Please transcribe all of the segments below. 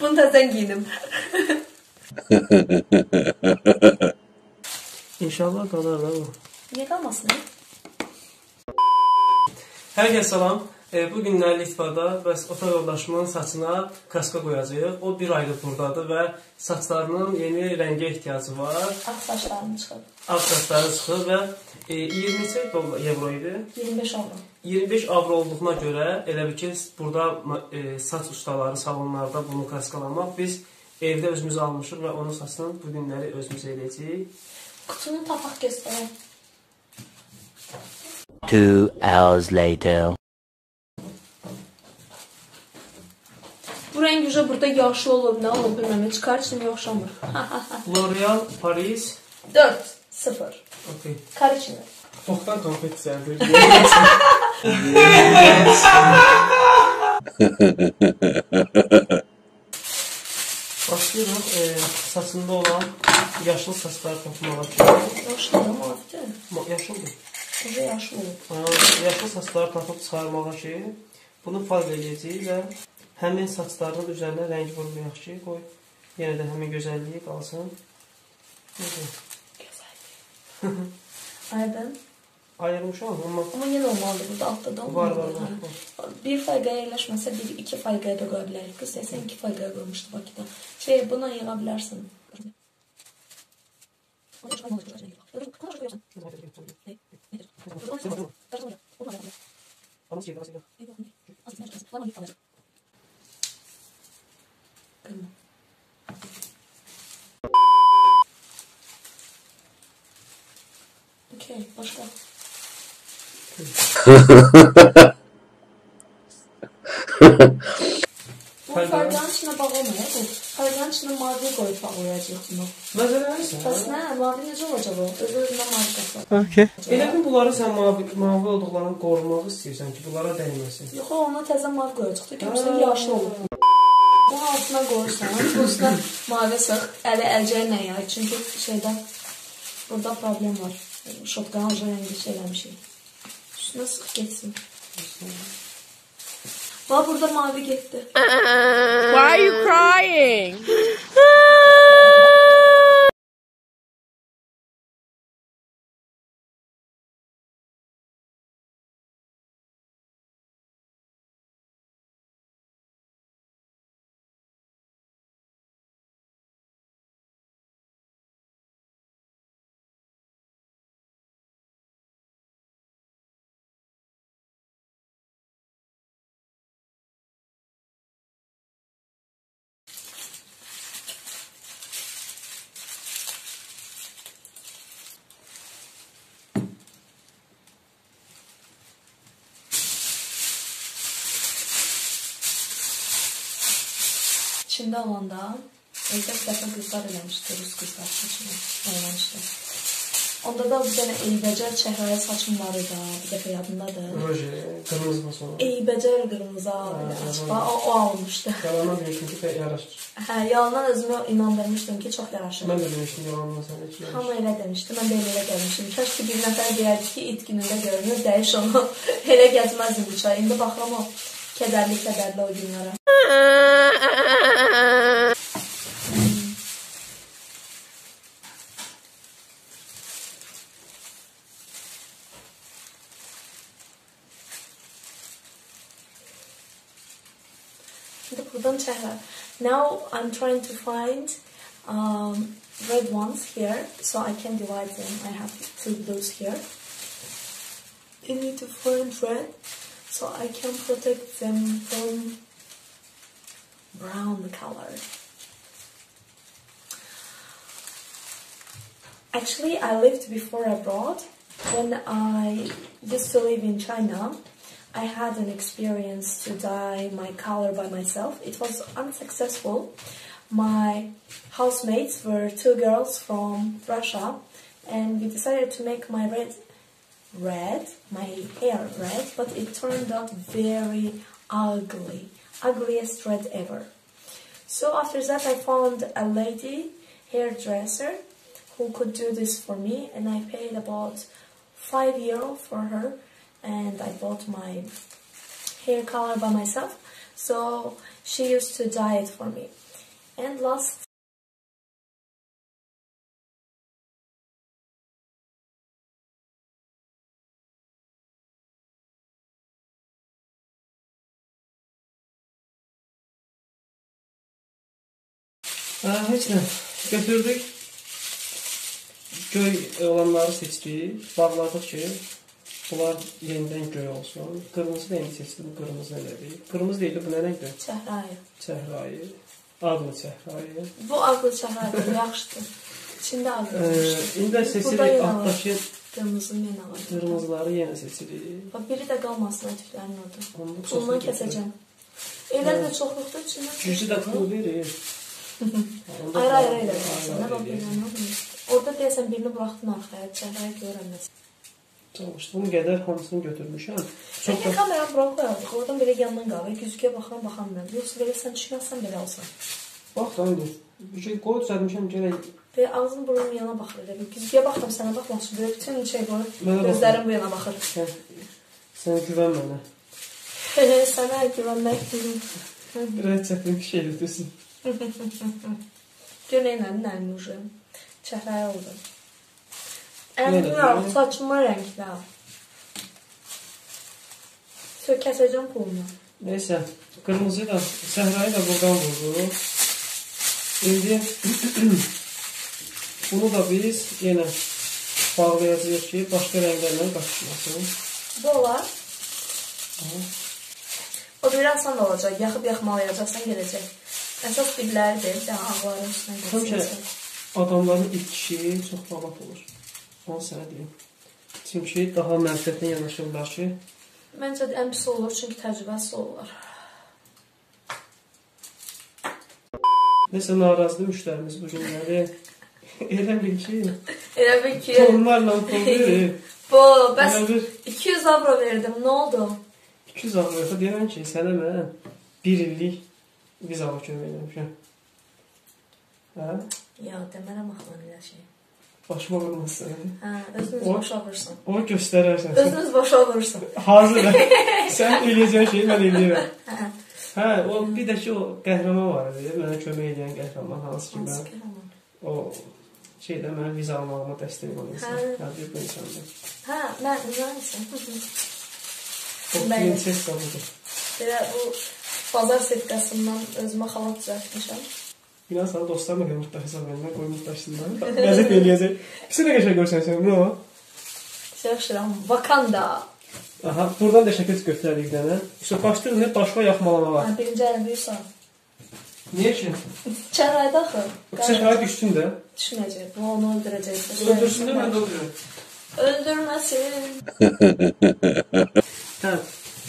Bunu təzən giyindim. İnşallah qalar da bu. Niyə qalmasın? Hər kəs salam. E, bu günlər Litvada bəs otaq yoldaşımın saçına kaska qoyacağıq. O bir aydır burdadır və saçlarının yeni rəngə ehtiyacı var. Ağ saçlarım çıxıb. Ağ saçları çıxır və e, 20 neçə dollar evro idi. 25 avro. 25 avro olduğuna görə elə bil ki, burada e, saç ustaları salonlarda bunu kaskalamaq biz evdə özümüz almışıq və onun saçını bu günləri özümüz edəcəyik. Qutunu tapaq göstərəm. Two hours later. Bu rəng uca burada yaşlı olub, nə olub bilmirəm, heç karışım oxşamır. L'Oreal Paris. 4 0. Okay. Karışmır. Toxtan konfet düzəldir. Başlayırıq e, saçında olan yaşlı saçları toxumağa ki. Yaşlı da mavidir. Ma- Yaşıldır. Uca yaşlı olub. Ha, yaşlı saçları tapıb çıxarmağa ki, bunu fərq edəcəyik və həmin saçların üzərinə rəng vurmayaq ki, qoy yenə də həmin gözəlliyi qalsın. Necə? Gözəl. Aydın. Ayırmışam, amma Amma yenə olmalıdır burada altda da var, olmalıdır. var, var. hə. var. Bir fərqə yerləşməsə bir iki fərqə də qoya bilərik. Qız 82 fərqə qoymuşdu Bakıda. Şey, buna yığa bilərsən. Okey, başqa. Bu Fərqə- fərqlərin içinə bağlamıyor bu. Fərqlərin içinə mavi qoyub bağlayacaq bunu. Bəs nə, mavi necə olacaq o? Öz-özünə mavi qatlar. Okay. Elə bil bunları sən mavi, mavi olduqlarını qorumaq istəyirsən ki, bunlara dəyməsin. Yox, ona təzə mavi qoyacaqdı. Görürsən, yaşlı olub. Bu altına qoyursan, bu üstünə mavi sıx, əli əlcəklə yay. Çünki şeydə, burada problem var. Ee, Şoktan alacağım rengi söylemişim. Üstüne sık geçsin. Bak burada mavi gitti. Why are you crying? Çində olanda evdə bir dəfə qızlar eləmişdi, rus qızlar saçını oynamışdı. Onda da bir dənə eybəcər çəhrayı saçım var idi, bir dəfə yadındadır. Roje, qırmızı fason. Eybəcər qırmızı belə açıq, o, o almışdı. Yalandan bilirsin ki, yaraşır. Hə, yalandan özümü inandırmışdım ki, çox yaraşır. Mən də demişdim yalandan sənə ki, yaraşır. Hamı elə demişdi, mən də elə elə gəlmişdim. Kaş ki bir nəfər deyərdi ki, it günündə görünür, dəyiş onu. elə gəzməzdim bu çay. İndi baxıram o kədərli-kədərli o günlərə. Now I'm trying to find um, red ones here, so I can divide them. I have two blues here. I need to find red, so I can protect them from brown color. Actually, I lived before abroad. When I used to live in China, I had an experience to dye my color by myself. It was unsuccessful. My housemates were two girls from Russia, and we decided to make my red red, my hair red, but it turned out very ugly, ugliest red ever. So after that, I found a lady hairdresser who could do this for me, and I paid about five euro for her, and I bought my hair color by myself. So she used to dye it for me. And last heç nə. Götürdük. Göy olanları seçdik. Bağladıq ki, bunlar yenidən göy olsun. Qırmızı rəngi seçdim. Qırmızı elədik. Qırmızı deyildi, bu nə rəngdir? çəhrayı. Çəhrayı. Ağlı çəhrayı. Bu ağlı çəhrayı yaxşıdır. İçində ağlı. Ee, indi seçirik altdakı Qırmızı yenə var. qırmızıları yenə seçirik. Bax biri də qalmasın ötüklərin orada. Onu Ondan kəsəcəm. Elə də çoxluqda içindən. Gücü də pul verir. Onda Ayrı ayrı elə. Nə bax bilmirəm. Orada deyəsən birini buraxdın arxaya, çəhrayı görənməsin. Çalışdığım qədər hamısını götürmüşəm. Çox Sən da kameranı bura qoyardıq, oradan belə yandan qalır, güzgüyə baxan baxan mən. Yoxsa belə sən düşməzsən belə olsan. bax da indi. Bir şey qoy düzəltmişəm gərək Belə ağzın burnun yana baxır elə. Güzgüyə baxdım sənə baxmasın. Belə bütün şey qoyur. Gözlərim bu yana baxır. sən sən güvən mənə. sənə güvənmək deyil. Biraz çətin şey ediyorsun. Gör nə ilə nəmin ucu. Çəhrayı oldu. Deyir? saçıma rənglə. Sö kəsəcəm pulunu. Neysə, qırmızı da, səhrayı da buradan vurduq. İndi bunu da biz yenə bağlayacağıq ki, başqa rənglərlə qarışmasın. Bu olar. O biraz asan olacaq. Yaxıb yaxmalayacaqsan gələcək. Əsas dibləridir. Sən ağların üstünə gətirsən. adamların ilk kişi çox babat olur. Onu sənə deyim. Çünki daha mənfiyyətlə yanaşırlar ki, Məncə də ən pis olur çünki təcrübəsi olur. nəsə narazıdır müştərimiz bu günləri. Elə bil ki, Elə bir ki, pul verir. bu bəs Elə bir 200 avro verdim. Nə oldu? 200 avroya deyirəm ki, sənə mən 1 illik vizalı kömək eləmişəm. Hə? Ya demərəm axlan elə şey. Başıma vurmasın. Hə, özünüz O- başa vursun. Onu göstərərsən. Özünüz başa vursun. Hazır. Sən eləyəcəyin şeyi mən eləyirəm. Hə. Hə, o bir də ki o qəhrəman var idi, mənə kömək edən qəhrəman hansı ki mən o şeydə mənə viza almağıma dəstək olan insan. Hə. Bir bu insandır. Hə, mən nəyisə. O prinsessa budur. Belə bu bazar setqasından özümə xalat düzəltmişəm. İnan sana dostlarla qədər mutlaq hesab edirəm, qoy mutlaqsınlar. Qəzet eləyəcək. Pis nə qəşəng görsənsən, bu o. Yaxşıram. Vakanda. Aha, buradan da şəkil götürərik bir dənə. İşte başlayırıq nə başqa yaxmalamalar. Hə, birinci əlim büyüsən. Niyə ki? Çərayda axı. Çəhrayı düşsün də. Düşməyəcək. Bu onu öldürəcək. Öldürsün də mən də öldürürəm. Öldürməsin. Hə.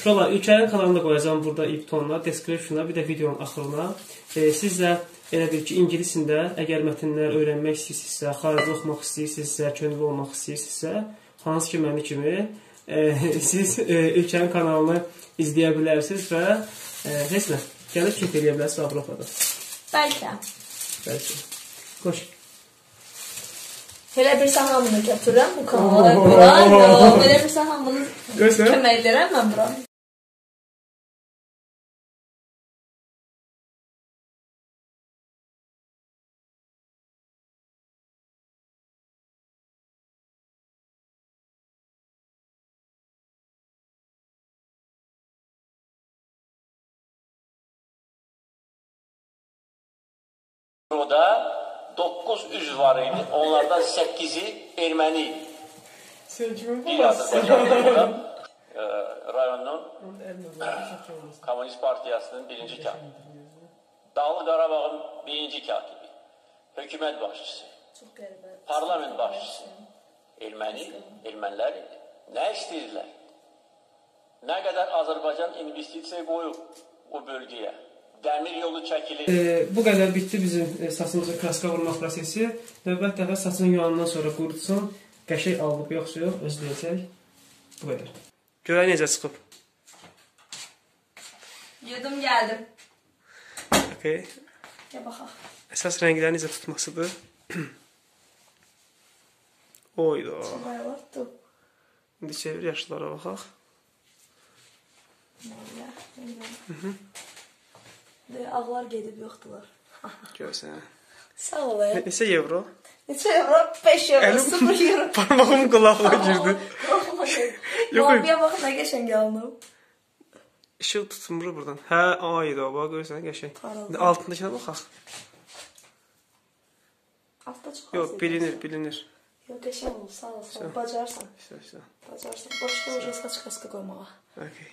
Uşaqlar, Ülkənin kanalını da qoyacağam burada ilk tonuna, descriptiona, bir də videonun axırına. E, siz də elə bil ki, ingilisində əgər mətnlər öyrənmək istəyirsinizsə, xarici oxumaq istəyirsinizsə, könüllü olmaq istəyirsinizsə, hansı ki məni kimi e, siz e, Ülkənin kanalını izləyə bilərsiniz və e, heç nə, gəlib keyf eləyə bilərsiniz Avropada. Bəlkə. Bəlkə. Xoş. Elə bilsən hamını götürürəm bu kanala. Bura, yox. Elə bilsən hamını Görsən? kömək edirəm mən bura. Burada 9 üzv var idi. Onlardan 8-i erməni idi. Bir Azərbaycan e, rayonunun Komünist Partiyasının birinci katibi. Dağlı Qarabağın birinci katibi. Hökumət başçısı. Çox qəribə. Parlament başçısı. Erməni, ermənilər idi. Nə istəyirlər? Nə qədər Azərbaycan investisiya qoyub o bölgəyə? Dəmir yolu çəkilir. E, bu qədər bitdi bizim e, saçımızı kraska vurmaq prosesi. Növbət dəfə saçını yuyandan sonra qurutsun. Qəşəng alıb yoxsa yox, özləyəcək. Bu qədər. Görək necə çıxıb. Yedim gəldim. Okay. Ya baxaq. Əsas rəngləri necə tutmasıdır. Oyda. İndi çevir yaşlara baxaq. De, ağlar gedib yoxdular. Görsən. Sağ ol. ey. Neçə evro? Neçə euro? 5 euro, Əlim- 0 euro. Parmağım qulağıma girdi. Yox, Maviyə bax nə qəşəng alınıb. İşıq tutmur buradan. Hə, aydı o, bax görsən qəşəng. Altındakına baxaq. Altda çox Yox, bilinir, bilinir. Yox, qəşəng olub, sağ ol, sağ ol. Bacarsan, işte. bacarsan. Başqa uca saç kaska qoymağa. Okay.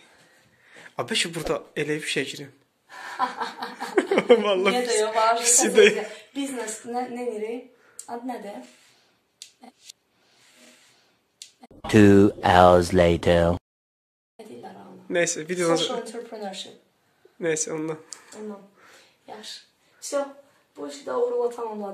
Abi şu burada elə bir şey girim. Vallahi. Niyə də yox, var. pisi də- Biznes, nə, nə niri? Ad nədir? Two hours later. Nə deyirlər ona? Neyse videonun Social entrepreneurship. neyse ondan. Ondan. Yaxşı. Все, bu işi də uğurla tamamladım.